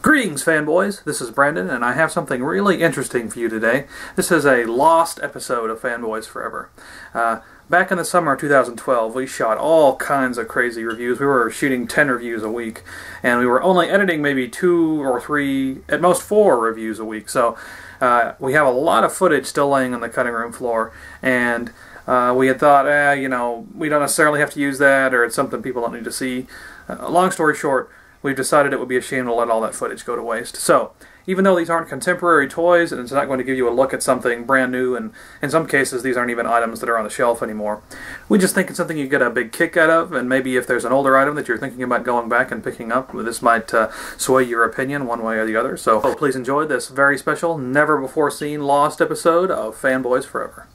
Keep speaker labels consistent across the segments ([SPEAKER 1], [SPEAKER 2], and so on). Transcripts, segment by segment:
[SPEAKER 1] Greetings, fanboys. This is Brandon, and I have something really interesting for you today. This is a lost episode of Fanboys Forever. Uh, back in the summer of 2012, we shot all kinds of crazy reviews. We were shooting 10 reviews a week, and we were only editing maybe two or three, at most four reviews a week. So uh, we have a lot of footage still laying on the cutting room floor, and uh, we had thought, eh, you know, we don't necessarily have to use that, or it's something people don't need to see. Uh, long story short, we've decided it would be a shame to let all that footage go to waste. So, even though these aren't contemporary toys and it's not going to give you a look at something brand new, and in some cases these aren't even items that are on the shelf anymore, we just think it's something you get a big kick out of, and maybe if there's an older item that you're thinking about going back and picking up, this might uh, sway your opinion one way or the other. So, please enjoy this very special, never before seen lost episode of Fanboys Forever.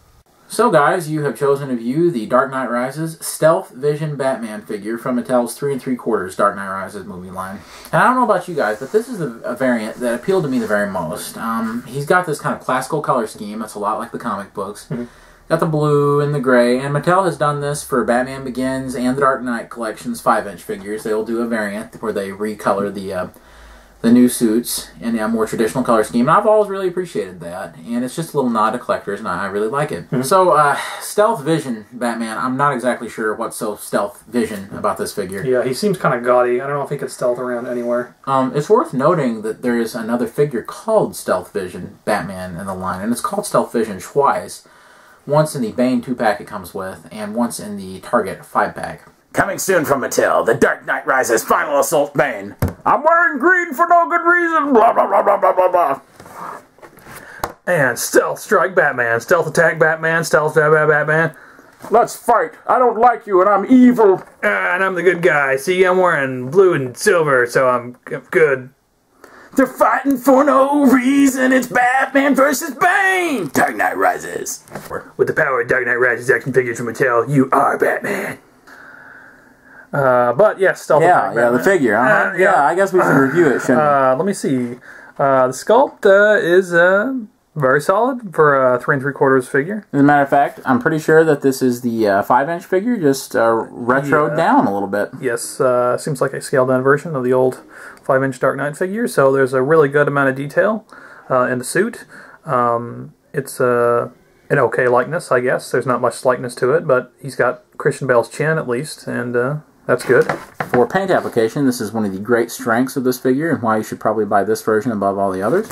[SPEAKER 2] So guys, you have chosen to view the Dark Knight Rises Stealth Vision Batman figure from Mattel's 3 and 3 quarters Dark Knight Rises movie line. And I don't know about you guys, but this is a, a variant that appealed to me the very most. Um, he's got this kind of classical color scheme that's a lot like the comic books. Mm-hmm. Got the blue and the gray, and Mattel has done this for Batman Begins and the Dark Knight Collection's 5-inch figures. They'll do a variant where they recolor the... Uh, the new suits in a more traditional color scheme. And I've always really appreciated that. And it's just a little nod to collectors, and I really like it. Mm-hmm. So, uh, Stealth Vision Batman, I'm not exactly sure what's so Stealth Vision about this figure.
[SPEAKER 1] Yeah, he seems kind of gaudy. I don't know if he could stealth around anywhere.
[SPEAKER 2] Um, it's worth noting that there is another figure called Stealth Vision Batman in the line, and it's called Stealth Vision twice. Once in the Bane 2 pack it comes with, and once in the Target 5 pack.
[SPEAKER 3] Coming soon from Mattel, The Dark Knight Rises Final Assault Bane. I'm wearing green for no good reason, blah blah blah blah blah blah blah.
[SPEAKER 1] And Stealth Strike Batman, Stealth Attack Batman, Stealth Batman.
[SPEAKER 3] Let's fight. I don't like you and I'm evil.
[SPEAKER 1] Uh, and I'm the good guy. See, I'm wearing blue and silver, so I'm good.
[SPEAKER 3] They're fighting for no reason. It's Batman versus Bane. Dark Knight Rises.
[SPEAKER 1] With the power of Dark Knight Rises action figures from Mattel, you are Batman. Uh, but yes, stealth.
[SPEAKER 2] Yeah, yeah, the figure. Uh-huh. Uh, yeah. yeah. I guess we should review it, shouldn't
[SPEAKER 1] uh, Let me see. Uh, the sculpt uh, is uh, very solid for a three and three quarters figure.
[SPEAKER 2] As a matter of fact, I'm pretty sure that this is the five inch figure, just retroed yeah. down a little bit.
[SPEAKER 1] Yes, seems like a scaled down version of the old five inch Dark Knight figure. So there's a really good amount of detail in the suit. Um, it's a an okay likeness, I guess. There's not much likeness to it, but he's got Christian Bale's chin at least, and uh, that's good.
[SPEAKER 2] For paint application, this is one of the great strengths of this figure and why you should probably buy this version above all the others.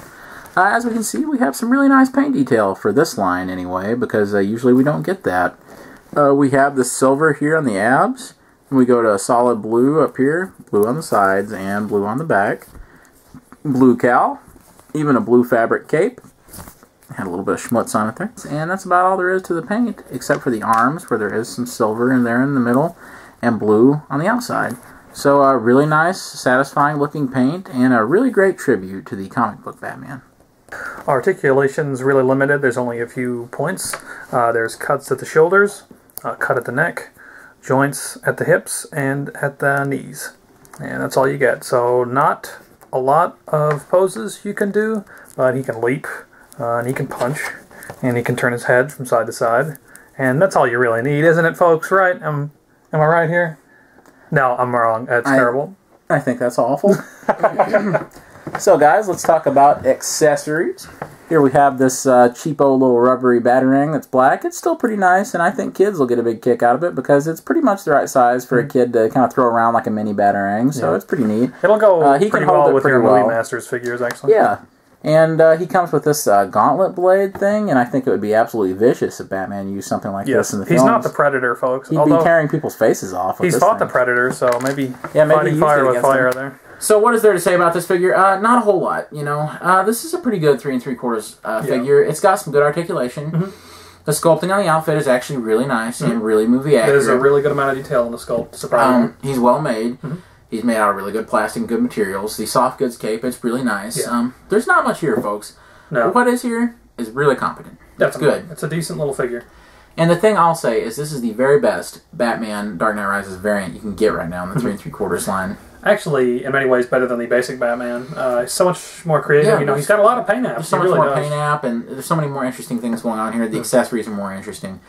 [SPEAKER 2] Uh, as we can see, we have some really nice paint detail for this line anyway, because uh, usually we don't get that. Uh, we have the silver here on the abs. We go to a solid blue up here, blue on the sides, and blue on the back. Blue cowl, even a blue fabric cape. Had a little bit of schmutz on it there. And that's about all there is to the paint, except for the arms, where there is some silver in there in the middle and blue on the outside. So a uh, really nice, satisfying looking paint and a really great tribute to the comic book Batman.
[SPEAKER 1] Articulation's really limited. There's only a few points. Uh, there's cuts at the shoulders, cut at the neck, joints at the hips, and at the knees. And that's all you get. So not a lot of poses you can do, but he can leap, uh, and he can punch, and he can turn his head from side to side. And that's all you really need, isn't it, folks? Right? Um, Am I right here? No, I'm wrong. That's I, terrible.
[SPEAKER 2] I think that's awful. so, guys, let's talk about accessories. Here we have this uh, cheapo little rubbery batarang that's black. It's still pretty nice, and I think kids will get a big kick out of it because it's pretty much the right size for mm-hmm. a kid to kind of throw around like a mini batarang. So yeah. it's pretty neat.
[SPEAKER 1] It'll go uh, he pretty can hold well with your well. Movie Masters figures, actually.
[SPEAKER 2] Yeah, and uh, he comes with this uh, gauntlet blade thing, and I think it would be absolutely vicious if Batman used something like yes. this in the
[SPEAKER 1] He's
[SPEAKER 2] films.
[SPEAKER 1] not the Predator, folks.
[SPEAKER 2] He'd be tearing people's faces off.
[SPEAKER 1] he's fought
[SPEAKER 2] thing.
[SPEAKER 1] the Predator, so maybe, yeah, maybe fighting fire with fire him. there.
[SPEAKER 2] So what is there to say about this figure? Uh, not a whole lot, you know. Uh, this is a pretty good three and three quarters uh, figure. Yeah. It's got some good articulation. Mm-hmm. The sculpting on the outfit is actually really nice mm-hmm. and really movie accurate.
[SPEAKER 1] There's a really good amount of detail in the sculpt. Surprisingly, um,
[SPEAKER 2] he's well made. Mm-hmm. He's made out of really good plastic and good materials. The soft goods cape, it's really nice. Yeah. Um, there's not much here, folks. No. But what is here is really competent. That's good.
[SPEAKER 1] It's a decent little figure.
[SPEAKER 2] And the thing I'll say is this is the very best Batman Dark Knight Rises variant you can get right now in the three and three quarters line.
[SPEAKER 1] Actually, in many ways, better than the basic Batman. Uh, so much more creative. Yeah, you know, he's got a lot of paint apps.
[SPEAKER 2] There's so
[SPEAKER 1] he
[SPEAKER 2] much
[SPEAKER 1] really
[SPEAKER 2] more
[SPEAKER 1] does.
[SPEAKER 2] paint app, and there's so many more interesting things going on here. The mm accessories are more interesting.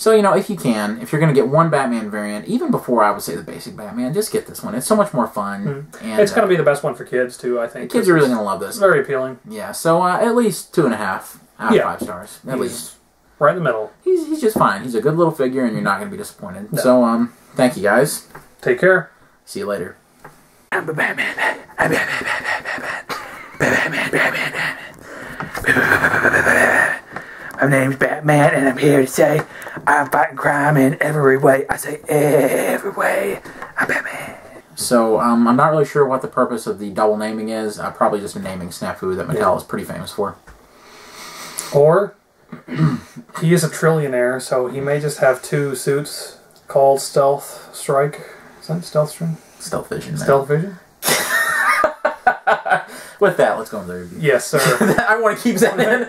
[SPEAKER 2] So you know, if you can, if you're going to get one Batman variant, even before I would say the basic Batman, just get this one. It's so much more fun, and
[SPEAKER 1] It's going
[SPEAKER 2] uh,
[SPEAKER 1] to be the best one for kids too. I think
[SPEAKER 2] kids are really going to love this.
[SPEAKER 1] very appealing.
[SPEAKER 2] Yeah, so uh, at least two and a half out of
[SPEAKER 1] Yeah.
[SPEAKER 2] five stars. At
[SPEAKER 1] He's
[SPEAKER 2] least
[SPEAKER 1] right in the middle.
[SPEAKER 2] he's he's just fine. He's a good little figure, and you're not going to be disappointed. So um, thank you guys.
[SPEAKER 1] Take care.
[SPEAKER 2] See you later.
[SPEAKER 3] I'm a Batman. I'm Batman. Batman. Batman. Batman. My name's Batman, and I'm here to say I'm fighting crime in every way. I say every way. I'm Batman.
[SPEAKER 2] So um, I'm not really sure what the purpose of the double naming is. Uh, probably just a naming snafu that Mattel is pretty famous for.
[SPEAKER 1] Or he is a trillionaire, so he may just have two suits called Stealth Strike. Is that Stealth Strike?
[SPEAKER 2] Stealth Vision. man.
[SPEAKER 1] Stealth Vision?
[SPEAKER 2] With that, let's go into the review.
[SPEAKER 1] Yes, sir.
[SPEAKER 2] I want to keep that in.